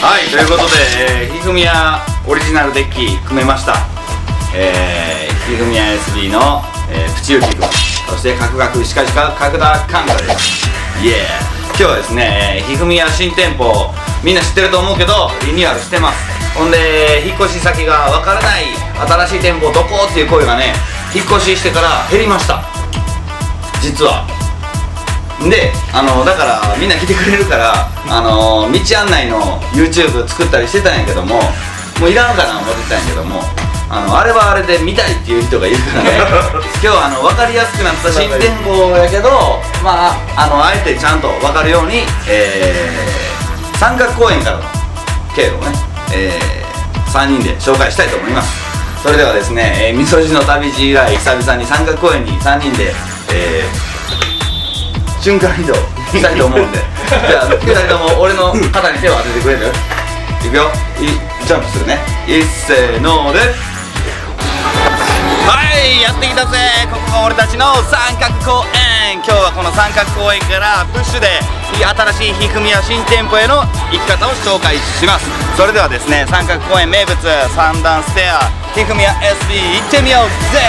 はいということで、えー、ひふみやオリジナルデッキ組めました。えー、ひふみや SB の、えー、プチユキ君。そしてカクカクシカシカ角田カンカです。イエー今日はですね、えー、ひふみや新店舗みんな知ってると思うけどリニューアルしてます。ほんで引っ越し先がわからない新しい店舗どこ？っていう声がね引っ越ししてから減りました。実は。であのだからみんな来てくれるからあの道案内の YouTube 作ったりしてたんやけどももういらんかな思ってたんやけどもあのあれはあれで見たいっていう人がいるからね。今日はあの分かりやすくなった新店舗やけどまああのあえてちゃんと分かるように、えー、三角公園からの経路をね、えー、3人で紹介したいと思います。それではですね、えー、みそじの旅路以来久々に三角公園に3人で、えー、瞬間移動したいと思うんで。じゃあ2人とも俺の肩に手を当ててくれる？いくよ。いジャンプするね。いっせーのではいやってきたぜ。ここが俺たちの三角公園。今日はこの三角公園からプッシュで新しいひふみや新店舗への行き方を紹介します。それではですね三角公園名物三段ステアひふみや SB 行ってみようぜ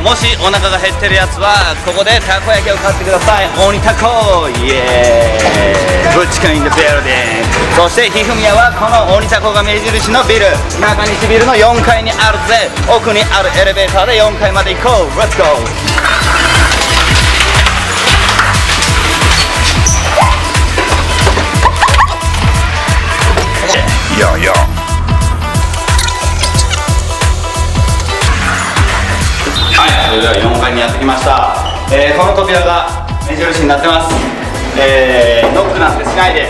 もしお腹が減ってるやつはここでたこ焼きを買ってください。鬼タコイエーイ。ぶちかいんでベルディン。そしてひふみやはこの鬼タコが目印のビル。中西ビルの4階にあるぜ。奥にあるエレベーターで4階まで行こう。Let's go よれでは4階にやってきました、えー、この扉が目印になってます。えー、ノックなんてしないで。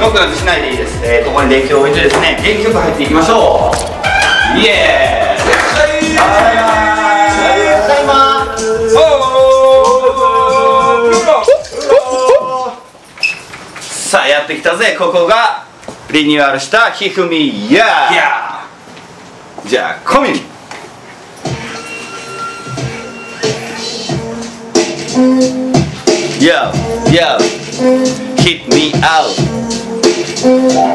ノックなんてしないでいいです、えー、ここに電気を置いてですね元気よく入っていきましょう。イエーイ。さあやってきたぜ。ここがリニューアルしたひふみやじゃあコミュ Yo, yo, hit me out.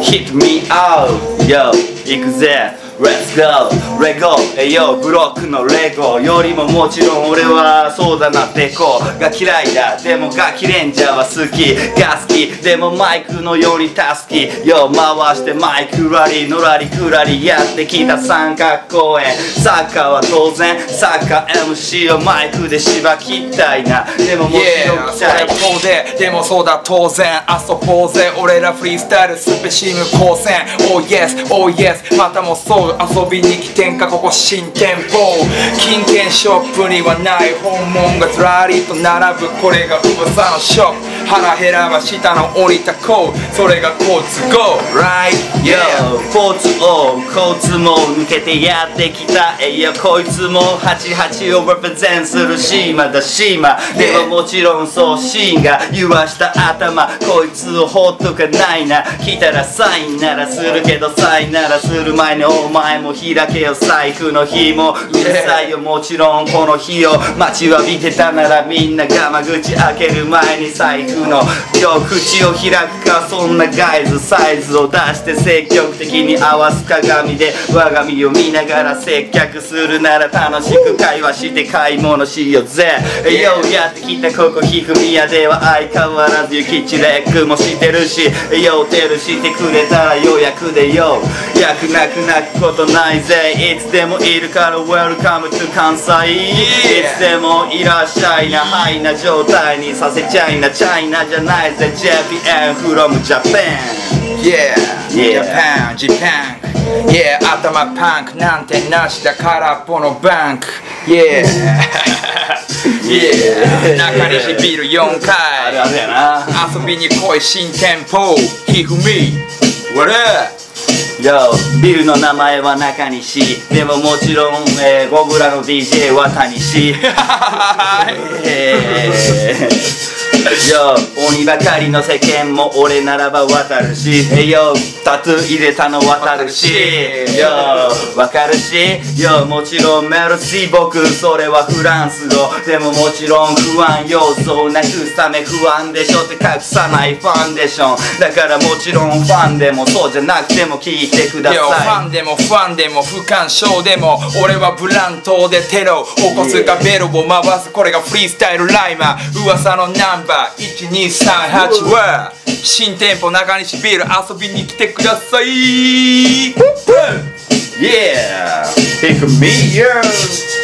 Hit me out. Yo, exact. Let's go, let go えよブロックのレゴよりももちろん俺はそうだなデコが嫌いだ。でもガキレンジャーは好き。が好き。でもマイクのように助き。よ回してマイクラリのらりくらりやってきた三角公園。サッカーは当然サッカー MC をマイクでしばきたいな。でももちろん期待、yeah, ででもそうだ当然。遊ぼうぜ。俺らフリースタイルスペシーム光線 Oh yes, oh yes またもそう遊びに来てんかここ新店舗。金券ショップにはない。本物がずらりと並ぶ。これが噂のショップ。腹減らば下の降りたコーそれが交通 GO right? Yeah. 交通を交通も抜けてやってきた。えいやこいつも88を represent するシーマだシーマでももちろんそうシーンが言わした頭。こいつをほっとかないな。来たらサインならするけどサインならする前にお前も開けよ財布の紐。うるさいよもちろんこの日を。待ちわびてたならみんながま口開ける前に財布の今日口を開くかそんなガイズサイズを出して積極的に合わす鏡で我が身を見ながら接客するなら楽しく会話して買い物しようぜ。ようやってきたここひふみやでは相変わらず雪地レックもしてるしようテルしてくれたらようやくで。よ役なくなくことないぜ。いつでもいるから Welcome to 関西、いつでもいらっしゃいな。ハイな状態にさせちゃいな。チャイナじゃないぜ JPN from Japan. Yeah, Japan, Japan. Yeah, 頭パンクなんてなしだからこのバンク Yeah. Yeah. 中西ビル4階あるあるやな。遊びに来い新店舗ひふみ What up? Yo ビルの名前は中西。でももちろん、えー、ゴブラの DJ は谷西えー Yo 鬼ばかりの世間も俺ならば渡るし。Hey yo タトゥー入れたの渡るし。Yo わかるし。Yo もちろんメルシー。僕それはフランス語。でももちろん不安要素をなくすため不安でしょって隠さないファンデーションだからもちろんファンでもそうじゃなくても聞いてください。ファンでもファンでも不干渉でも俺はブラントでテロ起こすかベルを回す。これがフリースタイルライマー。噂のナンバー1238は新店舗中西ビール遊びに来てください Yeah! Take me, yo!